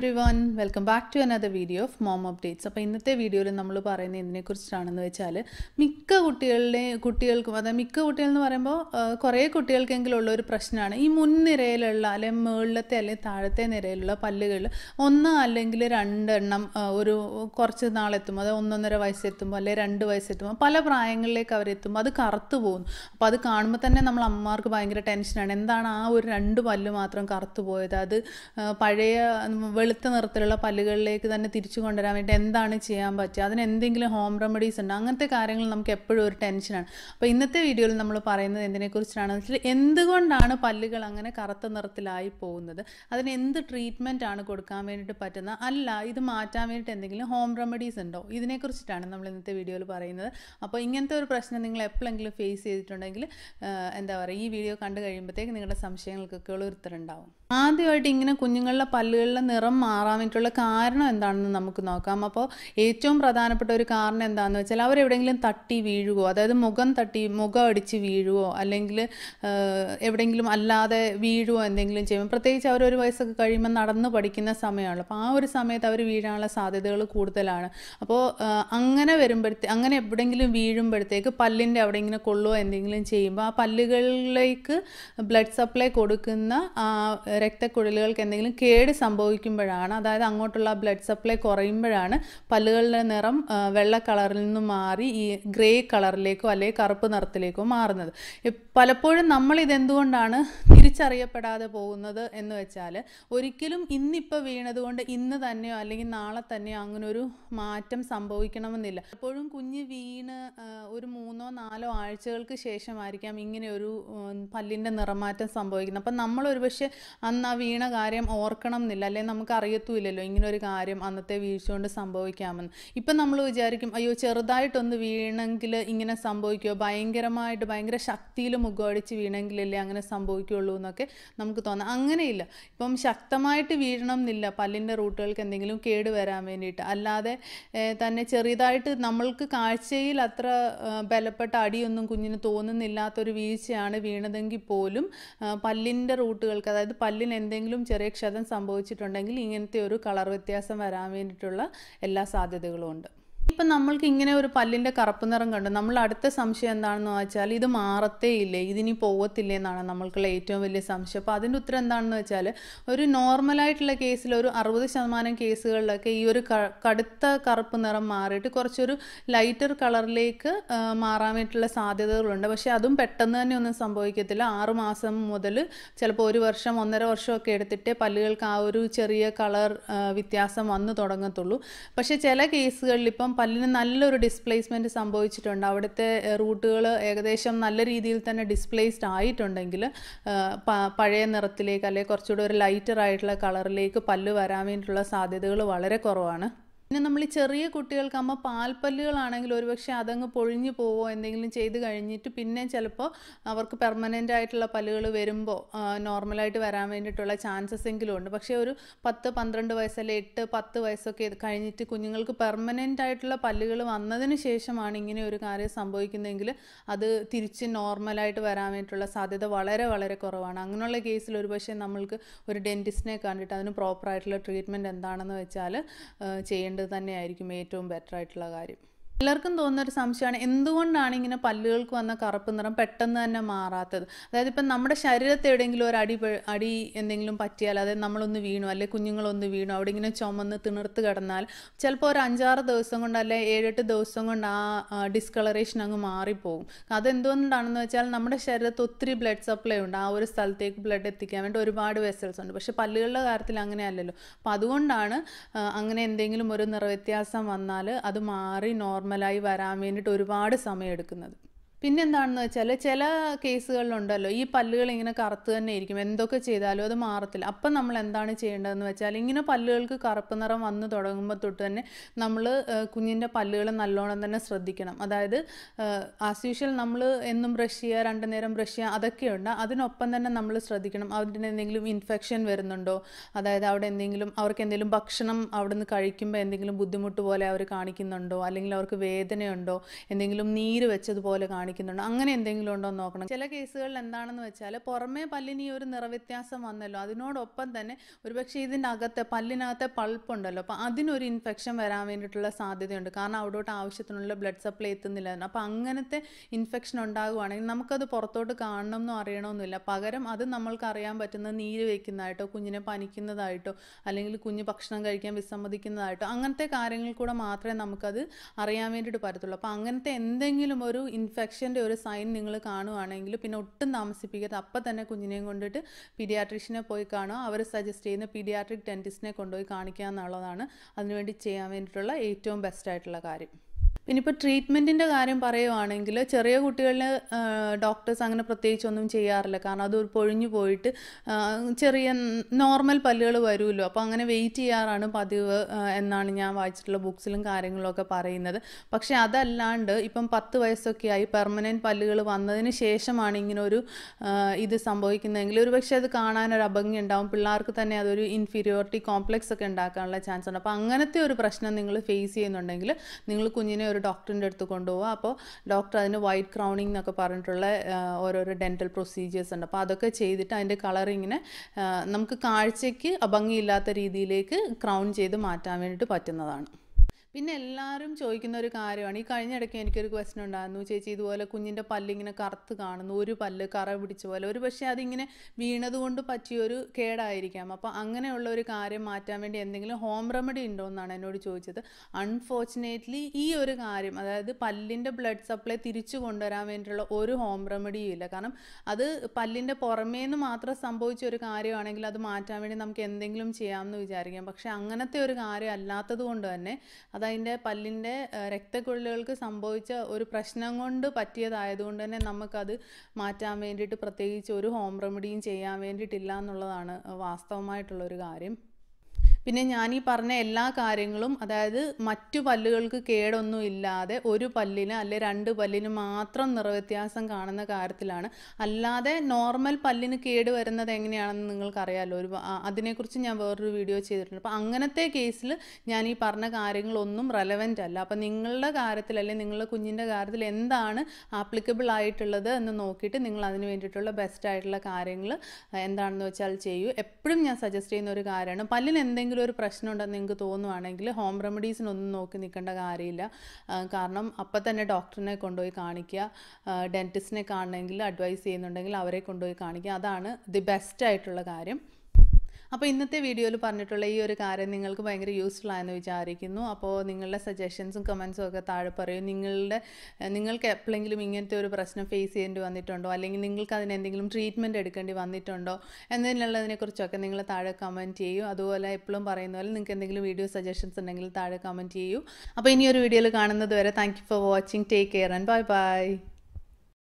Everyone welcome back to another video of mom updates അപ്പോൾ ഇന്നത്തെ വീഡിയോയിൽ നമ്മൾ പറയുന്നത് എന്തിനെക്കുറിച്ചാണെന്ന് വെച്ചാൽ മിക്ക കുട്ടികളുടെ കുട്ടികൾക്കും അതായത് മിക്ക കുട്ടികൾ എന്ന് പറയുമ്പോൾ കുറേ കുട്ടികൾക്കെങ്കിലും ഉള്ള ഒരു പ്രശ്നമാണ്. ഈ മുൻനിരയിലുള്ള അല്ലെങ്കിൽ മുകളിലത്തെ അല്ലെങ്കിൽ താഴത്തെ നിരയിലുള്ള പല്ലുകൾ ഒന്ന് അല്ലെങ്കിൽ രണ്ടെണ്ണം ഒരു കുറച്ച് നാളെത്തുമ്പോൾ അത് ഒന്നൊന്നര വയസ്സെത്തുമ്പോൾ അല്ലെങ്കിൽ രണ്ട് വയസ്സെത്തുമ്പോൾ പല പ്രായങ്ങളിലേക്ക് അവരെത്തുമ്പോൾ അത് കറുത്തു പോകുന്നു. അപ്പോൾ അത് കാണുമ്പോൾ തന്നെ നമ്മൾ അമ്മമാർക്ക് ഭയങ്കര ടെൻഷനാണ്. എന്താണ് ആ ഒരു രണ്ട് പല്ല് മാത്രം കറുത്തു പോയത്? അത് പഴയ വെളുത്ത നിറത്തിലുള്ള പല്ലുകളിലേക്ക് തന്നെ തിരിച്ചു കൊണ്ടുവരാൻ വേണ്ടി എന്താണ് ചെയ്യാൻ പറ്റുക? അതിന് എന്തെങ്കിലും ഹോം റെമഡീസ് ഉണ്ട്? അങ്ങനത്തെ കാര്യങ്ങൾ നമുക്ക് എപ്പോഴും ഒരു ടെൻഷനാണ് അപ്പോൾ ഇന്നത്തെ വീഡിയോയിൽ നമ്മൾ പറയുന്നത് എന്തിനെക്കുറിച്ചാണെന്ന് വെച്ചാൽ എന്തുകൊണ്ടാണ് പല്ലുകൾ അങ്ങനെ കറുത്ത നിറത്തിലായി പോകുന്നത്? അതിന് എന്ത് ട്രീറ്റ്മെന്റ് ആണ് കൊടുക്കാൻ വേണ്ടിയിട്ട് പറ്റുന്നത്? അല്ല ഇത് മാറ്റാൻ വേണ്ടിയിട്ട് എന്തെങ്കിലും ഹോം റെമഡീസ് ഉണ്ടോ? ഇതിനെക്കുറിച്ചിട്ടാണ് നമ്മൾ ഇന്നത്തെ വീഡിയോയിൽ പറയുന്നത്. അപ്പോൾ ഇങ്ങനത്തെ ഒരു പ്രശ്നം നിങ്ങൾ എപ്പോഴെങ്കിലും ഫേസ് ചെയ്തിട്ടുണ്ടെങ്കിൽ എന്താ പറയുക ഈ വീഡിയോ കണ്ടു കഴിയുമ്പോഴത്തേക്ക് നിങ്ങളുടെ സംശയങ്ങൾക്കൊക്കെ ഉള്ള ഉത്തരണ്ടാവും ആദ്യമായിട്ട് ഇങ്ങനെ കുഞ്ഞുങ്ങളുടെ പല്ലുകളിലെ നിറം മാറാൻ വേണ്ടിയിട്ടുള്ള കാരണം എന്താണെന്ന് നമുക്ക് നോക്കാം. അപ്പോൾ ഏറ്റവും പ്രധാനപ്പെട്ട ഒരു കാരണം എന്താണെന്ന് വെച്ചാൽ അവരെവിടെയെങ്കിലും തട്ടി വീഴുകയോ അതായത് മുഖം തട്ടി മുഖം അടിച്ച് വീഴുവോ അല്ലെങ്കിൽ എവിടെയെങ്കിലും അല്ലാതെ വീഴുവോ എന്തെങ്കിലും ചെയ്യും പ്രത്യേകിച്ച് അവർ ഒരു വയസ്സൊക്കെ കഴിയുമ്പോൾ നടന്ന് പഠിക്കുന്ന സമയമാണല്ലോ. അപ്പോൾ ആ ഒരു സമയത്ത് അവർ വീഴാനുള്ള സാധ്യതകൾ കൂടുതലാണ്. അപ്പോൾ അങ്ങനെ വരുമ്പോഴത്തേ അങ്ങനെ എവിടെയെങ്കിലും വീഴുമ്പോഴത്തേക്ക് പല്ലിന്റെ അവിടെ ഇങ്ങനെ എന്തെങ്കിലും ചെയ്യുമ്പോൾ ആ പല്ലുകളിലേക്ക് ബ്ലഡ് സപ്ലൈ കൊടുക്കുന്ന ആ രക്തക്കുഴലുകൾക്ക് എന്തെങ്കിലും കേട് സംഭവിക്കുമ്പോഴാണ് അതായത് അങ്ങോട്ടുള്ള ബ്ലഡ് സപ്ലൈ കുറയുമ്പോഴാണ് പല്ലുകളുടെ നിറം വെള്ള കളറിൽ നിന്ന് മാറി ഈ ഗ്രേ കളറിലേക്കോ അല്ലെങ്കിൽ കറുപ്പ് നിറത്തിലേക്കോ മാറുന്നത്. പലപ്പോഴും നമ്മൾ ഇതെന്തുകൊണ്ടാണ് തിരിച്ചറിയപ്പെടാതെ പോകുന്നത് എന്ന് വെച്ചാൽ ഒരിക്കലും ഇന്നിപ്പോൾ വീണതുകൊണ്ട് ഇന്ന് തന്നെയോ അല്ലെങ്കിൽ നാളെ തന്നെയോ അങ്ങനൊരു മാറ്റം സംഭവിക്കണമെന്നില്ല. എപ്പോഴും കുഞ്ഞ് വീണ് ഒരു മൂന്നോ നാലോ ആഴ്ചകൾക്ക് ശേഷമായിരിക്കാം ഇങ്ങനെ ഒരു പല്ലിന്റെ നിറമാറ്റം സംഭവിക്കുന്നത്. അപ്പം നമ്മൾ ഒരുപക്ഷെ അന്ന് ആ വീണ കാര്യം ഓർക്കണം എന്നില്ല അല്ലെങ്കിൽ നമുക്ക് അറിയത്തുമില്ലല്ലോ ഒരു കാര്യം അന്നത്തെ വീഴ്ച കൊണ്ട് സംഭവിക്കാമെന്ന്. ഇപ്പം നമ്മൾ വിചാരിക്കും അയ്യോ ചെറുതായിട്ടൊന്ന് വീണെങ്കിൽ ഇങ്ങനെ സംഭവിക്കുമോ ഭയങ്കരമായിട്ട് ഭയങ്കര ശക്തിയിൽ മുഖമടിച്ച് വീണെങ്കിലല്ലേ അങ്ങനെ സംഭവിക്കുള്ളൂ എന്നൊക്കെ നമുക്ക് തോന്നാം. അങ്ങനെയില്ല. ഇപ്പം ശക്തമായിട്ട് വീഴണം എന്നില്ല. പല്ലിന്റെ റൂട്ടുകൾക്ക് എന്തെങ്കിലും കേട് വരാൻ വേണ്ടിയിട്ട്. അല്ലാതെ തന്നെ ചെറിയതായിട്ട് നമ്മൾക്ക് കാഴ്ചയിൽ അത്ര ബലപ്പെട്ട അടിയൊന്നും കുഞ്ഞിന് തോന്നുന്നില്ലാത്തൊരു വീഴ്ചയാണ് വീണതെങ്കിൽ പോലും പല്ലിന്റെ റൂട്ടുകൾക്ക് അതായത് പല്ലിന് എന്തെങ്കിലും ചെറിയ ക്ഷതം സംഭവിച്ചിട്ടുണ്ടെങ്കിൽ ഇങ്ങനത്തെ ഒരു കളർ വ്യത്യാസം വരാൻ വേണ്ടിയിട്ടുള്ള എല്ലാ സാധ്യതകളും ഉണ്ട്. ഇപ്പം നമ്മൾക്ക് ഇങ്ങനെ ഒരു പല്ലിന്റെ കറുപ്പ് നിറം കണ്ടു നമ്മൾ അടുത്ത സംശയം എന്താണെന്ന് വെച്ചാൽ ഇത് മാറത്തേ ഇല്ലേ ഇതിനി പോകത്തില്ലേ എന്നാണ് നമ്മൾക്കുള്ള ഏറ്റവും വലിയ സംശയം. അപ്പോൾ അതിന്റെ ഉത്തരം എന്താണെന്ന് വെച്ചാൽ ഒരു നോർമലായിട്ടുള്ള കേസിൽ ഒരു അറുപത് ശതമാനം കേസുകളിലൊക്കെ ഈ ഒരു കടുത്ത കറുപ്പ് നിറം മാറിയിട്ട് കുറച്ചൊരു ലൈറ്റർ കളറിലേക്ക് മാറാൻ വേണ്ടിയിട്ടുള്ള സാധ്യതകളുണ്ട്. പക്ഷേ അതും പെട്ടെന്ന് തന്നെ ഒന്നും സംഭവിക്കത്തില്ല. ആറ് മാസം മുതൽ ചിലപ്പോൾ ഒരു വർഷം ഒന്നര വർഷമൊക്കെ എടുത്തിട്ടേ പല്ലുകൾക്ക് ആ ഒരു ചെറിയ കളർ വ്യത്യാസം വന്നു തുടങ്ങത്തുള്ളൂ. പക്ഷേ ചില കേസുകളിൽ ഇപ്പം പല്ലിന് നല്ലൊരു ഡിസ്പ്ലേസ്മെന്റ് സംഭവിച്ചിട്ടുണ്ട്. അവിടുത്തെ റൂട്ടുകൾ ഏകദേശം നല്ല രീതിയിൽ തന്നെ ഡിസ്പ്ലേസ്ഡ് ആയിട്ടുണ്ടെങ്കിൽ പഴയ നിറത്തിലേക്ക് അല്ലെങ്കിൽ കുറച്ചുകൂടി ഒരു ലൈറ്റർ ആയിട്ടുള്ള കളറിലേക്ക് പല്ല് വരാൻ വേണ്ടിയിട്ടുള്ള സാധ്യതകൾ വളരെ കുറവാണ്. പിന്നെ നമ്മൾ ചെറിയ അമ്മ പാൽപ്പല്ലുകളാണെങ്കിൽ ഒരുപക്ഷെ അതങ്ങ് പൊഴിഞ്ഞു പോവോ എന്തെങ്കിലും ചെയ്ത് കഴിഞ്ഞിട്ട് പിന്നെ ചിലപ്പോൾ അവർക്ക് പെർമനന്റ് ആയിട്ടുള്ള പല്ലുകൾ വരുമ്പോൾ നോർമലായിട്ട് വരാൻ വേണ്ടിയിട്ടുള്ള ചാൻസസ് എങ്കിലും ഉണ്ട്. പക്ഷേ ഒരു പത്ത് പന്ത്രണ്ട് വയസ്സല്ലേ എട്ട് പത്ത് വയസ്സൊക്കെ കഴിഞ്ഞിട്ട് കുഞ്ഞുങ്ങൾക്ക് പെർമനന്റ് ആയിട്ടുള്ള പല്ലുകൾ വന്നതിന് ശേഷമാണ് ഇങ്ങനെ ഒരു കാര്യം സംഭവിക്കുന്നതെങ്കിൽ അത് തിരിച്ച് നോർമലായിട്ട് വരാൻ വേണ്ടിയിട്ടുള്ള സാധ്യത വളരെ വളരെ കുറവാണ്. അങ്ങനെയുള്ള കേസിൽ ഒരുപക്ഷെ നമ്മൾക്ക് ഒരു ഡെന്റിസ്റ്റിനെ കണ്ടിട്ട് അതിന് പ്രോപ്പറായിട്ടുള്ള ട്രീറ്റ്മെന്റ് എന്താണെന്ന് വെച്ചാൽ ചെയ്യേണ്ടത് തന്നെയായിരിക്കും ഏറ്റവും ബെറ്റർ ആയിട്ടുള്ള കാര്യം. എല്ലാവർക്കും തോന്നുന്ന ഒരു സംശയമാണ് എന്തുകൊണ്ടാണ് ഇങ്ങനെ പല്ലുകൾക്ക് വന്ന കറുപ്പ് നിറം പെട്ടെന്ന് തന്നെ മാറാത്തത്? അതായത് ഇപ്പം നമ്മുടെ ശരീരത്തെ എവിടെയെങ്കിലും ഒരു അടി അടി എന്തെങ്കിലും പറ്റിയാൽ അതായത് നമ്മളൊന്ന് വീണു അല്ലെങ്കിൽ കുഞ്ഞുങ്ങളൊന്ന് വീണു അവിടെ ഇങ്ങനെ ചുമന്ന് തിണർത്ത് കിടന്നാൽ ചിലപ്പോൾ ഒരു അഞ്ചാറ് ദിവസം കൊണ്ട് അല്ലെ ഏഴെട്ട് ദിവസം കൊണ്ട് ആ ഡിസ്കളറേഷൻ അങ്ങ് മാറിപ്പോകും അതെന്തുകൊണ്ടാണെന്ന് വെച്ചാൽ നമ്മുടെ ശരീരത്ത് ഒത്തിരി ബ്ലഡ് സപ്ലൈ ഉണ്ട്. ആ ഒരു സ്ഥലത്തേക്ക് ബ്ലഡ് എത്തിക്കാൻ വേണ്ടി ഒരുപാട് വെസൽസ് ഉണ്ട്. പക്ഷെ പല്ലുകളുടെ കാര്യത്തിൽ അങ്ങനെ അല്ലല്ലോ. അപ്പം അതുകൊണ്ടാണ് അങ്ങനെ എന്തെങ്കിലും ഒരു നിറവ്യത്യാസം വന്നാൽ അത് മാറി നോർമലായി വരാൻ വേണ്ടിയിട്ട് ഒരുപാട് സമയം എടുക്കുന്നത് പിന്നെ എന്താണെന്ന് വെച്ചാൽ ചില കേസുകളിലുണ്ടല്ലോ ഈ പല്ലുകൾ ഇങ്ങനെ കറുത്ത് തന്നെ ഇരിക്കും. എന്തൊക്കെ ചെയ്താലും അത് മാറത്തില്ല. അപ്പം നമ്മൾ എന്താണ് ചെയ്യേണ്ടതെന്ന് വെച്ചാൽ ഇങ്ങനെ പല്ലുകൾക്ക് കറുപ്പ് നിറം വന്ന് തുടങ്ങുമ്പോൾ തൊട്ട് തന്നെ നമ്മൾ കുഞ്ഞിന്റെ പല്ലുകൾ നല്ലോണം തന്നെ ശ്രദ്ധിക്കണം. അതായത് ആസ് യൂഷ്വൽ നമ്മൾ എന്നും ബ്രഷ് ചെയ്യുക രണ്ട് നേരം ബ്രഷ് ചെയ്യുക അതൊക്കെയുണ്ട്. അതിനൊപ്പം തന്നെ നമ്മൾ ശ്രദ്ധിക്കണം. അതിന് എന്തെങ്കിലും ഇൻഫെക്ഷൻ വരുന്നുണ്ടോ? അതായത് അവിടെ എന്തെങ്കിലും അവർക്ക് എന്തെങ്കിലും ഭക്ഷണം അവിടെ നിന്ന് കഴിക്കുമ്പോൾ എന്തെങ്കിലും ബുദ്ധിമുട്ട് പോലെ അവർ കാണിക്കുന്നുണ്ടോ? അല്ലെങ്കിൽ അവർക്ക് വേദനയുണ്ടോ? എന്തെങ്കിലും നീര് വെച്ചതുപോലെ കാണിക്കുന്നുണ്ടോ? കാണിക്കുന്നുണ്ടോ. അങ്ങനെ എന്തെങ്കിലും ഉണ്ടോ എന്ന് നോക്കണം. ചില കേസുകളിൽ എന്താണെന്ന് വെച്ചാൽ പുറമേ പല്ലിന് ഈ ഒരു നിറവ്യത്യാസം വന്നല്ലോ. അതിനോടൊപ്പം തന്നെ ഒരുപക്ഷെ ഇതിന്റെ അകത്തെ പല്ലിനകത്തെ പൾപ്പ് ഉണ്ടല്ലോ അപ്പോൾ അതിനൊരു ഇൻഫെക്ഷൻ വരാൻ വേണ്ടിയിട്ടുള്ള സാധ്യതയുണ്ട്. കാരണം അവിടോട്ട് ആവശ്യത്തിനുള്ള ബ്ലഡ് സപ്ലൈ എത്തുന്നില്ല. അപ്പോൾ അങ്ങനത്തെ ഇൻഫെക്ഷൻ ഉണ്ടാകുവാണെങ്കിൽ നമുക്കത് പുറത്തോട്ട് കാണണം എന്നും അറിയണമെന്നില്ല പകരം അത് നമ്മൾക്ക് അറിയാൻ പറ്റുന്ന നീര് വയ്ക്കുന്നതായിട്ടോ കുഞ്ഞിനെ പനിക്കുന്നതായിട്ടോ അല്ലെങ്കിൽ കുഞ്ഞ് ഭക്ഷണം കഴിക്കാൻ വിസമ്മതിക്കുന്നതായിട്ടോ അങ്ങനത്തെ കാര്യങ്ങൾ കൂടെ മാത്രമേ നമുക്കത് അറിയാൻ വേണ്ടിയിട്ട് പറ്റത്തുള്ളൂ. അപ്പോൾ അങ്ങനത്തെ എന്തെങ്കിലും ഒരു ഇൻഫെക്ഷന്റെ ഒരു സൈൻ നിങ്ങൾ കാണുവാണെങ്കിൽ പിന്നെ ഒട്ടും താമസിപ്പിക്കാതെ അപ്പം തന്നെ കുഞ്ഞിനെയും കൊണ്ടിട്ട് പീഡിയാട്രീഷ്യനെ പോയി കാണുക. അവർ സജസ്റ്റ് ചെയ്യുന്ന പീഡിയാട്രിക് ഡെന്റിസ്റ്റിനെ കൊണ്ടുപോയി കാണിക്കുക എന്നുള്ളതാണ് അതിനുവേണ്ടി ചെയ്യാൻ വേണ്ടിയിട്ടുള്ള ഏറ്റവും ബെസ്റ്റ് ആയിട്ടുള്ള കാര്യം. ഇനിയിപ്പോൾ ട്രീറ്റ്മെന്റിന്റെ കാര്യം പറയുവാണെങ്കിൽ ചെറിയ കുട്ടികളിൽ ഡോക്ടേഴ്സ് അങ്ങനെ പ്രത്യേകിച്ചൊന്നും ചെയ്യാറില്ല. കാരണം അത് പൊഴിഞ്ഞു പോയിട്ട് ചെറിയ നോർമൽ പല്ലുകൾ വരുമല്ലോ. അപ്പോൾ അങ്ങനെ വെയിറ്റ് ചെയ്യാറാണ് പതിവ് എന്നാണ് ഞാൻ വായിച്ചിട്ടുള്ള ബുക്സിലും കാര്യങ്ങളൊക്കെ പറയുന്നത്. പക്ഷേ അതല്ലാണ്ട് ഇപ്പം പത്ത് വയസ്സൊക്കെ ആയി പെർമനന്റ് പല്ലുകൾ വന്നതിന് ശേഷമാണ് ഇങ്ങനെ ഒരു ഇത് സംഭവിക്കുന്നതെങ്കിൽ ഒരു പക്ഷേ അത് കാണാനൊരു അഭംഗി ഉണ്ടാവും. പിള്ളേർക്ക് തന്നെ അതൊരു ഇൻഫീരിയോറിറ്റി കോംപ്ലക്സ് ഒക്കെ ഉണ്ടാക്കാനുള്ള ചാൻസ് ഉണ്ട്. അപ്പോൾ അങ്ങനത്തെ ഒരു പ്രശ്നം നിങ്ങൾ ഫേസ് ചെയ്യുന്നുണ്ടെങ്കിൽ നിങ്ങൾ കുഞ്ഞിനെ ഒരു ഡോക്ടറിന്റെ അടുത്ത് കൊണ്ടുപോകുക അപ്പോൾ ഡോക്ടർ അതിന് വൈറ്റ് ക്രൗണിംഗ് എന്നൊക്കെ പറഞ്ഞിട്ടുള്ള ഓരോരോ ഡെന്റൽ പ്രൊസീജിയേഴ്സ് ഉണ്ട്. അപ്പോൾ അതൊക്കെ ചെയ്തിട്ട് അതിന്റെ കളറിങ്ങിനെ നമുക്ക് കാഴ്ചയ്ക്ക് അഭംഗിയില്ലാത്ത രീതിയിലേക്ക് ക്രൗൺ ചെയ്ത് മാറ്റാൻ വേണ്ടിയിട്ട് പറ്റുന്നതാണ്. പിന്നെ എല്ലാവരും ചോദിക്കുന്ന ഒരു കാര്യമാണ്. ഈ കഴിഞ്ഞ ഇടയ്ക്ക് എനിക്കൊരു ക്വസ്റ്റൻ ഉണ്ടായിരുന്നു. ചേച്ചി ഇതുപോലെ കുഞ്ഞിന്റെ പല്ലിങ്ങനെ കറുത്ത് കാണുന്നു. ഒരു പല്ല് കറ പിടിച്ച പോലെ. ഒരു പക്ഷേ അതിങ്ങനെ വീണതുകൊണ്ട് പറ്റിയൊരു കേടായിരിക്കാം. അപ്പോൾ അങ്ങനെയുള്ള ഒരു കാര്യം മാറ്റാൻ വേണ്ടി എന്തെങ്കിലും ഹോം റെമഡി ഉണ്ടോ എന്നാണ് എന്നോട് ചോദിച്ചത്. അൺഫോർച്ചുനേറ്റ്ലി ഈ ഒരു കാര്യം അതായത് പല്ലിന്റെ ബ്ലഡ് സപ്ലൈ തിരിച്ചു കൊണ്ടുവരാൻ വേണ്ടിയിട്ടുള്ള ഒരു ഹോം റെമഡിയും ഇല്ല. കാരണം അത് പല്ലിന്റെ പുറമേ നിന്ന് മാത്രം സംഭവിച്ച ഒരു കാര്യമാണെങ്കിൽ അത് മാറ്റാൻ വേണ്ടി നമുക്ക് എന്തെങ്കിലും ചെയ്യാമെന്ന് വിചാരിക്കാം. പക്ഷേ അങ്ങനത്തെ ഒരു കാര്യം അല്ലാത്തത് കൊണ്ട് തന്നെ അതതിന്റെ പല്ലിന്റെ രക്തക്കുഴലുകൾക്ക് സംഭവിച്ച ഒരു പ്രശ്നം കൊണ്ട് പറ്റിയതായതുകൊണ്ട് തന്നെ നമുക്കത് മാറ്റാൻ വേണ്ടിയിട്ട് പ്രത്യേകിച്ച് ഒരു ഹോം റെമഡിയും ചെയ്യാൻ വേണ്ടിയിട്ടില്ല എന്നുള്ളതാണ് വാസ്തവമായിട്ടുള്ള ഒരു കാര്യം. പിന്നെ ഞാൻ ഈ പറഞ്ഞ എല്ലാ കാര്യങ്ങളും അതായത് മറ്റു പല്ലുകൾക്ക് കേടൊന്നും ഇല്ലാതെ ഒരു പല്ലിന് അല്ലെ രണ്ട് പല്ലിന് മാത്രം നിറവ്യത്യാസം കാണുന്ന കാര്യത്തിലാണ്. അല്ലാതെ നോർമൽ പല്ലിന് കേട് വരുന്നത് എങ്ങനെയാണെന്ന് നിങ്ങൾക്കറിയാമല്ലോ ഒരു അതിനെക്കുറിച്ച് ഞാൻ വേറൊരു വീഡിയോ ചെയ്തിട്ടുണ്ട്. അപ്പോൾ അങ്ങനത്തെ കേസിൽ ഞാൻ ഈ പറഞ്ഞ കാര്യങ്ങളൊന്നും റെലവന്റ് അല്ല. അപ്പോൾ നിങ്ങളുടെ കാര്യത്തിൽ അല്ലെങ്കിൽ നിങ്ങളുടെ കുഞ്ഞിന്റെ കാര്യത്തിൽ എന്താണ് ആപ്ലിക്കബിൾ ആയിട്ടുള്ളത് എന്ന് നോക്കിയിട്ട് നിങ്ങൾ അതിന് വേണ്ടിയിട്ടുള്ള ബെസ്റ്റ് ആയിട്ടുള്ള കാര്യങ്ങൾ എന്താണെന്ന് വെച്ചാൽ ചെയ്യൂ. എപ്പോഴും ഞാൻ സജസ്റ്റ് ചെയ്യുന്ന ഒരു കാര്യമാണ്. പല്ലിന് എന്തെങ്കിലും ഒരു പ്രശ്നം ഉണ്ടെന്ന് നിങ്ങൾക്ക് തോന്നുവാണെങ്കിൽ ഹോം റെമഡീസിനൊന്നും നോക്കി നിൽക്കേണ്ട കാര്യമില്ല. കാരണം അപ്പം തന്നെ ഡോക്ടറിനെ കൊണ്ടുപോയി കാണിക്കുക ഡെന്റിസ്റ്റിനെ കാണണമെങ്കിൽ അഡ്വൈസ് ചെയ്യുന്നുണ്ടെങ്കിൽ അവരെ കൊണ്ടുപോയി കാണിക്കുക. അതാണ് ദി ബെസ്റ്റ് ആയിട്ടുള്ള കാര്യം. അപ്പോൾ ഇന്നത്തെ വീഡിയോയിൽ പറഞ്ഞിട്ടുള്ള ഈ ഒരു കാര്യം നിങ്ങൾക്ക് ഭയങ്കര യൂസ്ഫുൾ ആയെന്ന് വിചാരിക്കുന്നു. അപ്പോൾ നിങ്ങളുടെ സജഷൻസും കമൻസും ഒക്കെ താഴെ പറയും. നിങ്ങളുടെ നിങ്ങൾക്ക് എപ്പോഴെങ്കിലും ഇങ്ങനത്തെ ഒരു പ്രശ്നം ഫേസ് ചെയ്യേണ്ടി വന്നിട്ടുണ്ടോ? അല്ലെങ്കിൽ നിങ്ങൾക്ക് അതിന് എന്തെങ്കിലും ട്രീറ്റ്മെന്റ് എടുക്കേണ്ടി വന്നിട്ടുണ്ടോ? എന്നതിനുള്ളതിനെക്കുറിച്ചൊക്കെ നിങ്ങൾ താഴെ കമന്റ് ചെയ്യൂ. അതുപോലെ എപ്പോഴും പറയുന്ന പോലെ നിങ്ങൾക്ക് എന്തെങ്കിലും വീഡിയോ സജഷൻസ് ഉണ്ടെങ്കിൽ താഴെ കമന്റ് ചെയ്യൂ. അപ്പോൾ ഇനി ഒരു വീഡിയോയിൽ കാണുന്നത് വരെ thank you for watching take care and bye bye